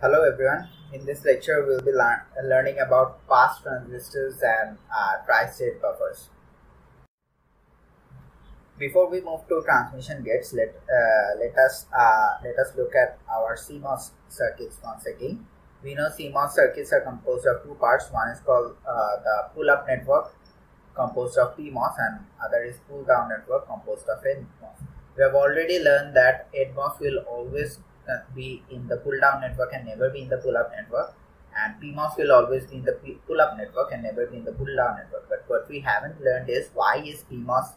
Hello everyone. In this lecture, we'll be lear- learning about pass transistors and uh, tri-state buffers. Before we move to transmission gates, let uh, let us uh, let us look at our CMOS circuits once again. We know CMOS circuits are composed of two parts. One is called uh, the pull-up network, composed of PMOS, and other is pull-down network, composed of NMOS. We have already learned that NMOS will always be in the pull down network and never be in the pull up network. And PMOS will always be in the pull up network and never be in the pull down network. But what we haven't learned is why is PMOS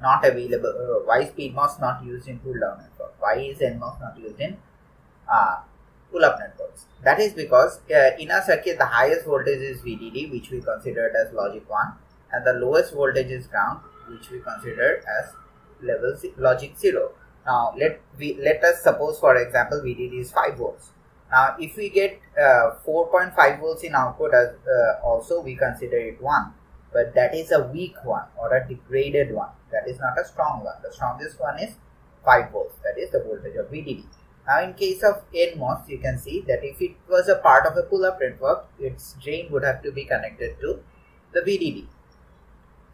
not available uh, why is PMOS not used in pull down network? Why is NMOS not used in uh, pull up networks? That is because uh, in a circuit the highest voltage is VDD which we considered as logic 1 and the lowest voltage is ground which we considered as level logic 0 now let we let us suppose for example VDD is 5 volts. Now if we get uh, 4.5 volts in output as uh, also we consider it 1 but that is a weak one or a degraded one that is not a strong one. The strongest one is 5 volts that is the voltage of VDD. Now in case of NMOS you can see that if it was a part of a pull-up network its drain would have to be connected to the VDD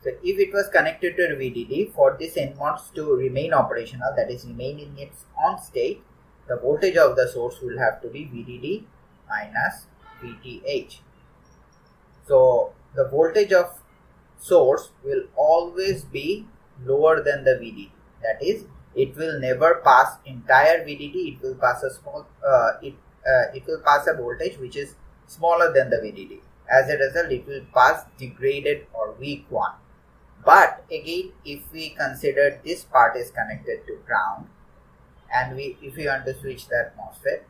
so if it was connected to VDD, for this NMOS to remain operational, that is remain in its on state, the voltage of the source will have to be VDD minus VTH. So the voltage of source will always be lower than the VDD. That is, it will never pass entire VDD. It will pass a small. Uh, it uh, it will pass a voltage which is smaller than the VDD. As a result, it will pass degraded or weak one. But again, if we consider this part is connected to ground, and we if we want to switch that MOSFET,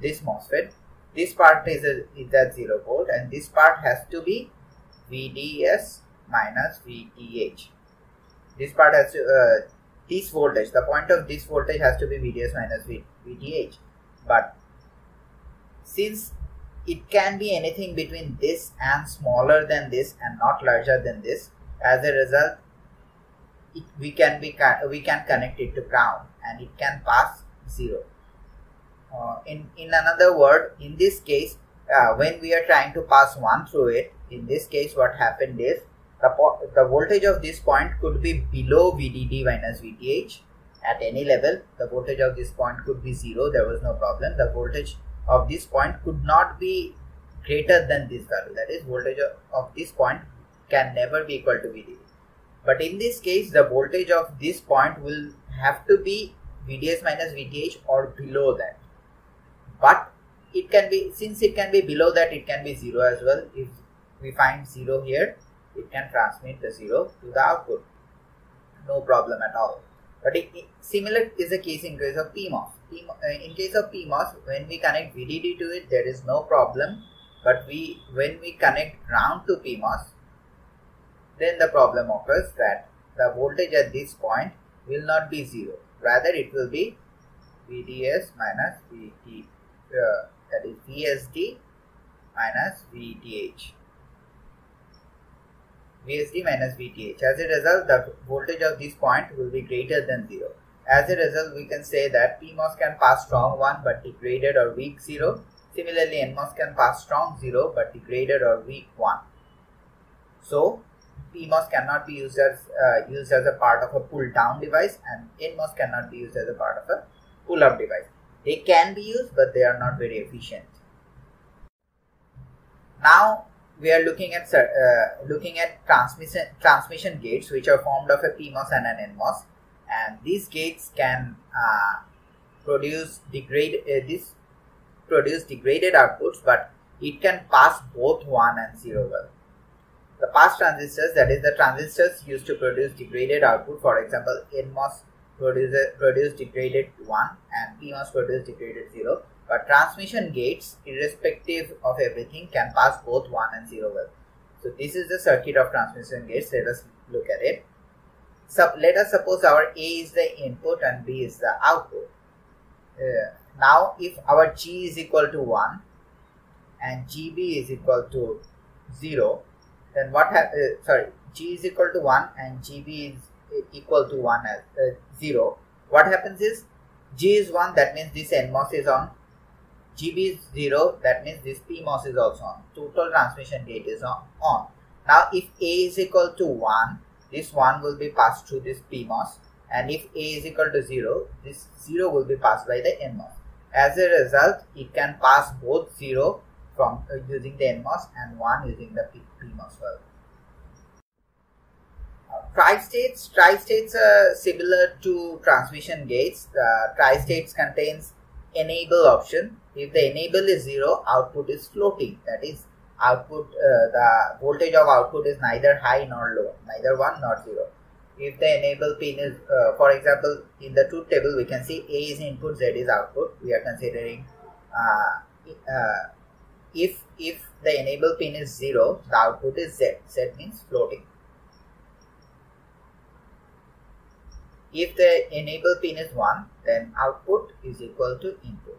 this MOSFET, this part is, a, is at 0 volt and this part has to be VDS minus VTH. This part has to, uh, this voltage, the point of this voltage has to be VDS minus v, VTH. But since it can be anything between this and smaller than this and not larger than this, as a result it, we can be we can connect it to ground and it can pass zero. Uh, in in another word in this case uh, when we are trying to pass one through it in this case what happened is the, the voltage of this point could be below VDD minus VTH at any level the voltage of this point could be zero there was no problem. The voltage of this point could not be greater than this value. That is voltage of, of this point can never be equal to VDD. But in this case, the voltage of this point will have to be VDS minus VTH or below that. But it can be, since it can be below that, it can be 0 as well. If we find 0 here, it can transmit the 0 to the output. No problem at all. But it, it, similar is the case in case of PMOS. Uh, in case of PMOS, when we connect VDD to it, there is no problem. But we, when we connect ground to PMOS, then the problem occurs that the voltage at this point will not be 0 rather it will be VDS minus VT uh, that is VSD minus VTH. VSD minus VTH. As a result the voltage of this point will be greater than 0 as a result we can say that PMOS can pass strong 1 but degraded or weak 0 similarly NMOS can pass strong 0 but degraded or weak 1 so PMOS cannot be used as uh, used as a part of a pull down device and NMOS cannot be used as a part of a pull up device. They can be used but they are not very efficient. Now we are looking at uh, looking at transmission transmission gates which are formed of a PMOS and an NMOS and these gates can uh, produce degrade uh, this produce degraded outputs but it can pass both 1 and 0 well the pass transistors, that is the transistors used to produce degraded output, for example, NMOS produces produce degraded 1 and PMOS produce degraded 0. But transmission gates, irrespective of everything, can pass both 1 and 0 well. So this is the circuit of transmission gates. Let us look at it. So let us suppose our A is the input and B is the output. Uh, now if our G is equal to 1 and GB is equal to 0, then what ha- uh, sorry g is equal to 1 and gb is equal to 1 as uh, 0 what happens is g is 1 that means this nmos is on GB is 0, that means this PMOS is also on. Total transmission gate is on. on. Now if A is equal to 1, this 1 will be passed through this PMOS and if A is equal to 0, this 0 will be passed by the NMOS. As a result, it can pass both 0 from uh, using the NMOS and 1 using the P PMOS well. Uh, tri-states, tri-states are similar to transmission gates. The tri-states contains enable option. If the enable is 0, output is floating. That is output, uh, the voltage of output is neither high nor low, neither 1 nor 0 if the enable pin is uh, for example in the truth table we can see a is input z is output we are considering uh, uh, if if the enable pin is 0 the output is z. Z means floating. If the enable pin is 1 then output is equal to input.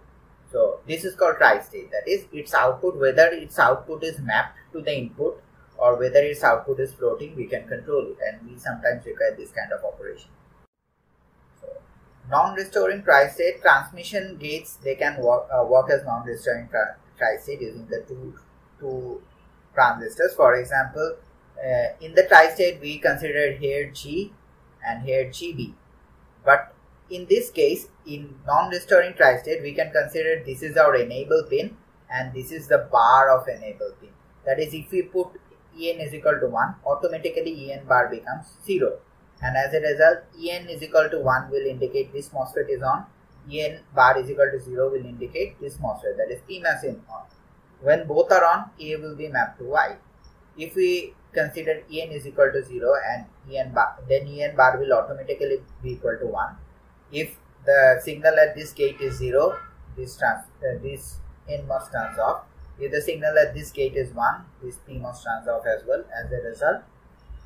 So this is called tri-state. That is its output whether its output is mapped to the input or whether its output is floating, we can control it. And we sometimes require this kind of operation. So, non-restoring tri-state transmission gates, they can work, uh, work as non-restoring tri-state using the two, two transistors. For example, uh, in the tri-state we consider here G and here GB. But in this case, in non-restoring tri-state, we can consider this is our enable pin and this is the bar of enable pin. That is, if we put En is equal to 1, automatically En bar becomes 0. And as a result, En is equal to 1 will indicate this MOSFET is on. En bar is equal to 0 will indicate this MOSFET, that is PMOS in on. When both are on, A will be mapped to Y. If we consider En is equal to 0 and En bar, then En bar will automatically be equal to 1. If the signal at this gate is 0, this, trans, uh, this NMOS turns off if the signal at this gate is 1, this PMOS turns off as well. As a result,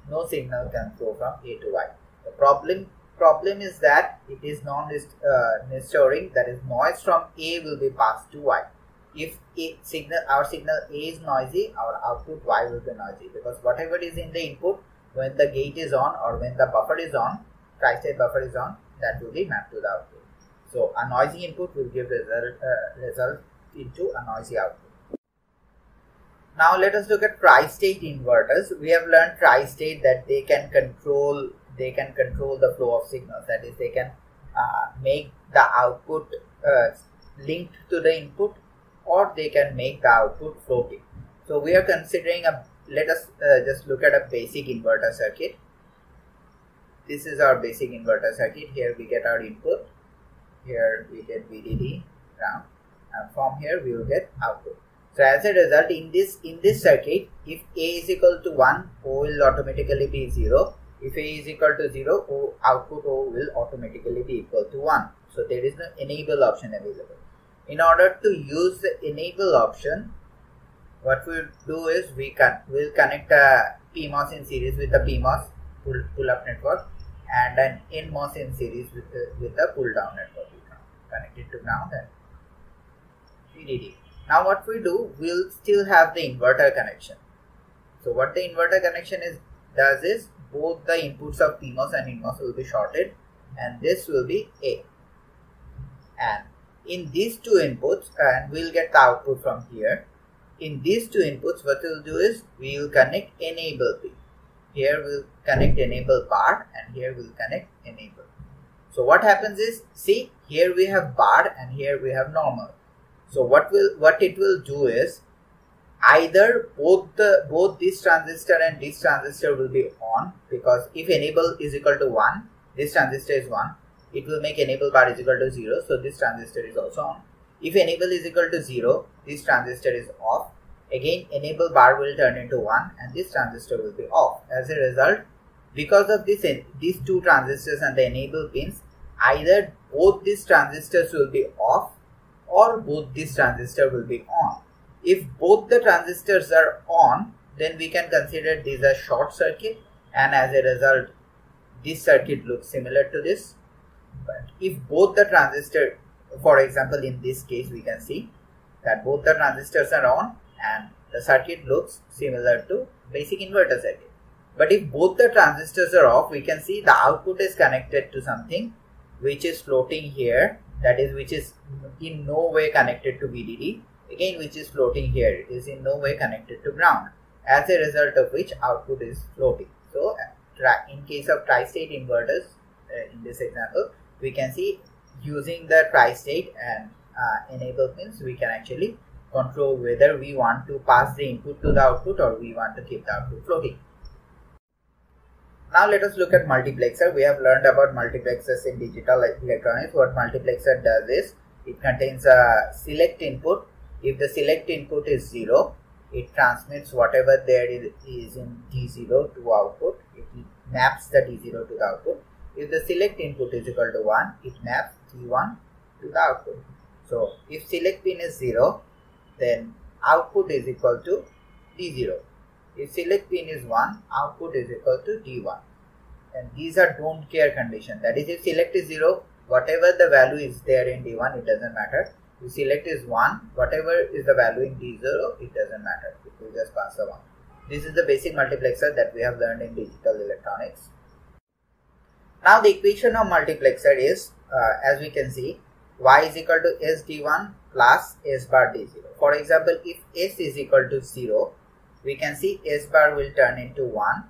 no signal can flow from A to Y. The problem problem is that it is non-restoring, that is noise from A will be passed to Y. If a signal, our signal A is noisy, our output Y will be noisy because whatever is in the input, when the gate is on or when the buffer is on, tri-state buffer is on, that will be mapped to the output. So a noisy input will give result, uh, result into a noisy output. Now let us look at tri-state inverters. We have learned tri-state that they can control they can control the flow of signals. That is, they can uh, make the output uh, linked to the input, or they can make the output floating. So we are considering a. Let us uh, just look at a basic inverter circuit. This is our basic inverter circuit. Here we get our input. Here we get VDD ground, and from here we will get output. So as a result, in this in this circuit, if A is equal to 1, O will automatically be 0. If A is equal to 0, O, output O will automatically be equal to 1. So there is no enable option available. In order to use the enable option, what we'll do is we can we'll connect a PMOS in series with the PMOS pull, pull up network and an NMOS in series with the, with the pull down network. We can connect it to ground and VDD. Now what we do, we'll still have the inverter connection. So what the inverter connection is does is both the inputs of PMOS and NMOS will be shorted and this will be A. And in these two inputs and we'll get the output from here. In these two inputs what we'll do is we will connect enable P. Here we'll connect enable bar and here we'll connect enable. So what happens is see here we have bar and here we have normal. So what will what it will do is either both the both this transistor and this transistor will be on because if enable is equal to 1 this transistor is 1 it will make enable bar is equal to 0 so this transistor is also on. If enable is equal to 0 this transistor is off. Again enable bar will turn into 1 and this transistor will be off. As a result because of this these two transistors and the enable pins either both these transistors will be off or both these transistors will be on. If both the transistors are on, then we can consider these as short circuit and as a result this circuit looks similar to this. But if both the transistor, for example in this case we can see that both the transistors are on and the circuit looks similar to basic inverter circuit. But if both the transistors are off, we can see the output is connected to something which is floating here that is which is in no way connected to VDD again which is floating here it is in no way connected to ground as a result of which output is floating so in case of tri-state inverters uh, in this example we can see using the tri-state and uh, enable pins we can actually control whether we want to pass the input to the output or we want to keep the output floating now let us look at multiplexer. We have learned about multiplexers in digital electronics. What multiplexer does is it contains a select input. If the select input is 0, it transmits whatever there is in D0 to output. It maps the D0 to the output. If the select input is equal to 1, it maps D1 to the output. So if select pin is 0, then output is equal to D0. If select pin is 1, output is equal to D1. And these are don't care condition. That is if select is 0, whatever the value is there in D1, it doesn't matter. If select is 1, whatever is the value in D0, it doesn't matter. It will just pass the 1. This is the basic multiplexer that we have learned in digital electronics. Now the equation of multiplexer is, uh, as we can see, y is equal to s d1 plus s bar d0. For example, if s is equal to 0, we can see s bar will turn into 1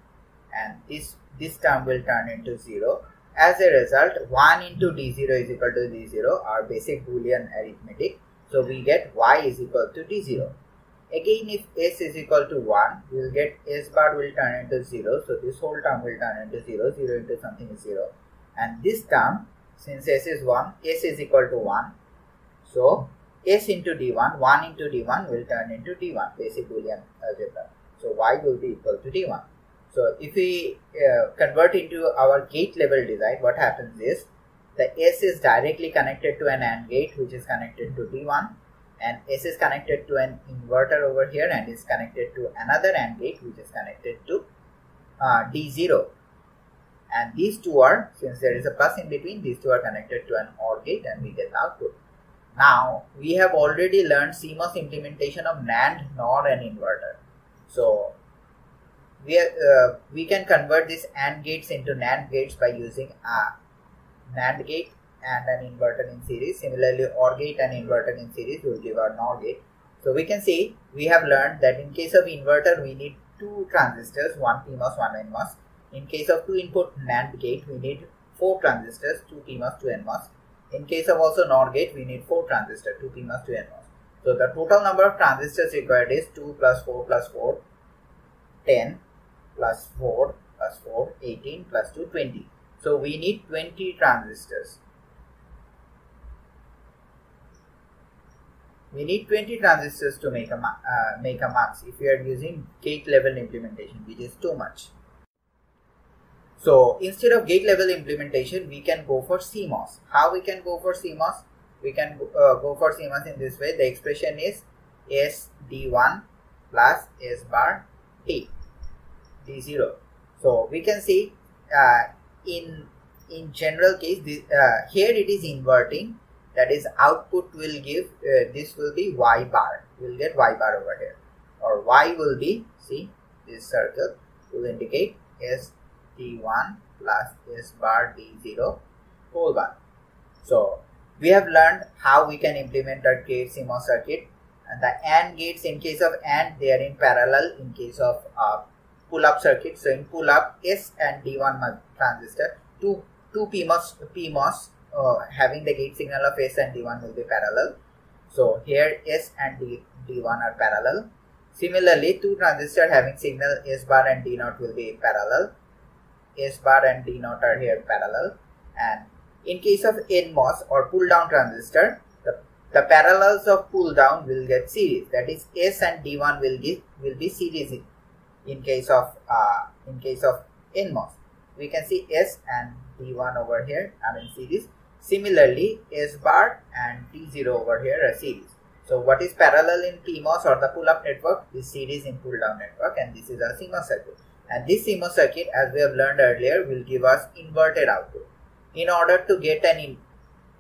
and this this term will turn into 0 as a result 1 into d0 is equal to d0 our basic boolean arithmetic. So we get y is equal to d0 again if s is equal to 1 we will get s bar will turn into 0 so this whole term will turn into 0 0 into something is 0 and this term since s is 1 s is equal to 1 so s into d1 1 into d1 will turn into d1 basic boolean algebra. So y will be equal to d1 so if we uh, convert into our gate level design what happens is the s is directly connected to an AND gate which is connected to d1 and s is connected to an inverter over here and is connected to another AND gate which is connected to uh, d0 and these two are since there is a plus in between these two are connected to an OR gate and we get the output now, we have already learned CMOS implementation of NAND, NOR and inverter. So, we, are, uh, we can convert these AND gates into NAND gates by using a NAND gate and an inverter in series. Similarly, OR gate and inverter in series will give our NOR gate. So, we can see we have learned that in case of inverter, we need two transistors, one PMOS, one NMOS. In case of two input NAND gate, we need four transistors, two PMOS, two NMOS in case of also NOR gate, we need 4 transistors, 2 PMOS, 2 NMOS. So the total number of transistors required is 2 plus 4 plus 4, 10 plus 4 plus 4, 18 plus 2, 20. So we need 20 transistors. We need 20 transistors to make a, uh, make a mux if we are using gate level implementation, which is too much. So instead of gate level implementation, we can go for CMOS. How we can go for CMOS? We can uh, go for CMOS in this way. The expression is SD1 plus S bar T D0. So we can see uh, in in general case this, uh, here it is inverting that is output will give uh, this will be y bar we'll get y bar over here or y will be see this circle will indicate s d1 plus s bar d0 whole bar. So we have learned how we can implement a gate CMOS circuit and the AND gates in case of AND they are in parallel in case of uh, pull-up circuit. So in pull-up S and D1 transistor, two, two PMOS, PMOS uh, having the gate signal of S and D1 will be parallel. So here S and D, D1 are parallel. Similarly, two transistors having signal S bar and D0 will be parallel. S bar and D naught are here parallel and in case of NMOS or pull down transistor the, the parallels of pull down will get series that is S and D1 will give will be series in, case of uh, in case of NMOS we can see S and D1 over here are in series. Similarly S bar and D0 over here are series. So what is parallel in PMOS or the pull-up network? Is series in pull-down network and this is a CMOS circuit. And this CMOS circuit as we have learned earlier will give us inverted output. In order to get an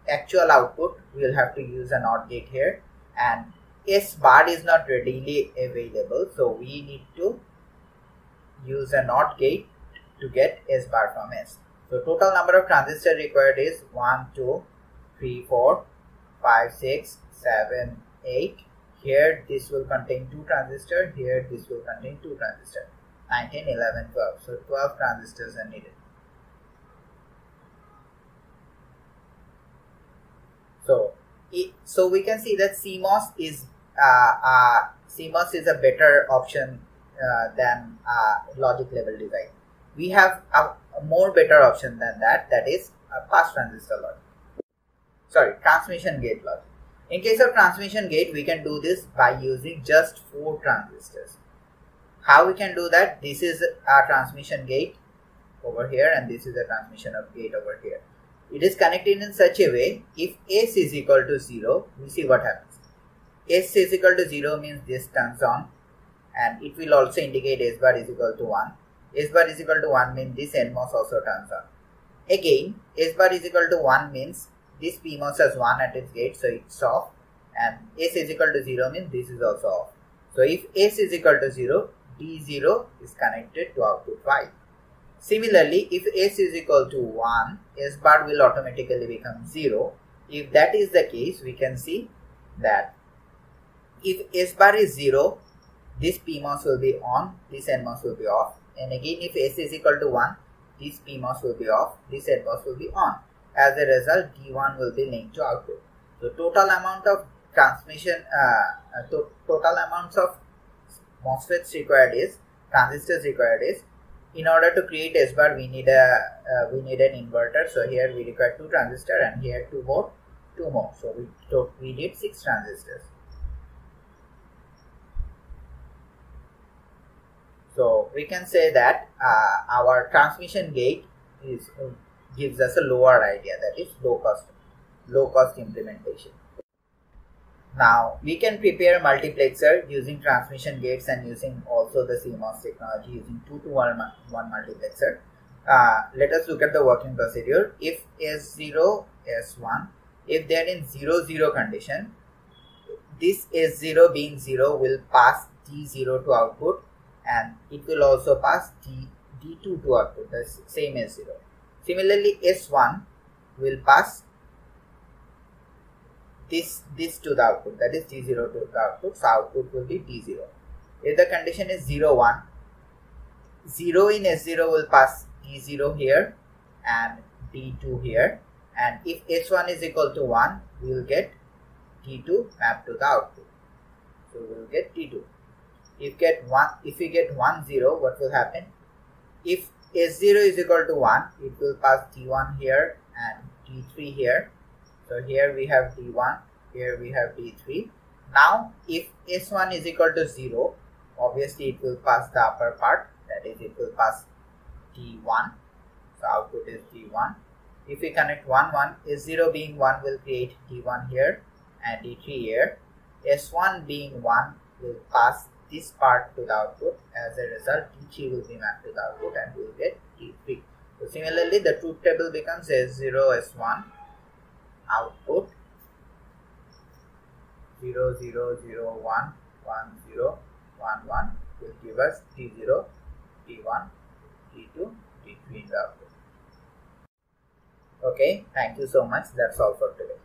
actual output we will have to use an OR gate here. And S bar is not readily available so we need to use a NOT gate to get S bar from S. So total number of transistors required is 1, 2, 3, 4, 5, 6, 7, 8. Here this will contain 2 transistors, here this will contain 2 transistors. 19, 11, 12. So 12 transistors are needed. So, so we can see that CMOS is uh, uh, CMOS is a better option than uh, logic level design. We have a, a, more better option than that. That is a pass transistor logic. Sorry, transmission gate logic. In case of transmission gate, we can do this by using just four transistors. How we can do that? This is a transmission gate over here, and this is a transmission of gate over here. It is connected in such a way, if S is equal to 0, we see what happens. S is equal to 0 means this turns on and it will also indicate S bar is equal to 1. S bar is equal to 1 means this NMOS also turns on. Again, S bar is equal to 1 means this PMOS has 1 at its gate so it's off and S is equal to 0 means this is also off. So if S is equal to 0, D0 is connected to output 5. Similarly, if S is equal to 1, S bar will automatically become 0. If that is the case, we can see that if S bar is 0, this PMOS will be on, this NMOS will be off. And again, if S is equal to 1, this PMOS will be off, this NMOS will be on. As a result, D1 will be linked to output. So total amount of transmission, uh, uh, to total amounts of MOSFETs required is, transistors required is, in order to create S bar, we need a uh, we need an inverter. So here we require two transistors, and here two more, two more. So we so we need six transistors. So we can say that uh, our transmission gate is uh, gives us a lower idea that is low cost low cost implementation. Now we can prepare a multiplexer using transmission gates and using also the CMOS technology using 2 to 1, one multiplexer. Uh, let us look at the working procedure. If S0, S1, if they are in 0, 0 condition, this S0 being 0 will pass D0 to output and it will also pass D, D2 to output, the same as 0. Similarly, S1 will pass this this to the output, that is D0 to the output, so output will be D0. If the condition is 0, 1, 0 in S0 will pass D0 here and D2 here and if S1 is equal to 1, we will get D2 mapped to the output. So we will get D2 if get one if we get 1 0 what will happen? If s0 is equal to 1 it will pass d1 here and d3 here. So here we have d1 here we have d3 now if s1 is equal to 0 obviously it will pass the upper part. That is it will pass d1 so output is d1 if we connect 1 1 s0 being 1 will create d1 here and d3 here. S1 being 1 will pass this part to the output. As a result, D3 will be mapped to the output and we will get D3. So similarly, the truth table becomes S0, S1, output 0, 0, 0, 1, 1, 0, 1, 1 will give us D0, D1, D2, D3 in the output. Okay, thank you so much. That's all for today.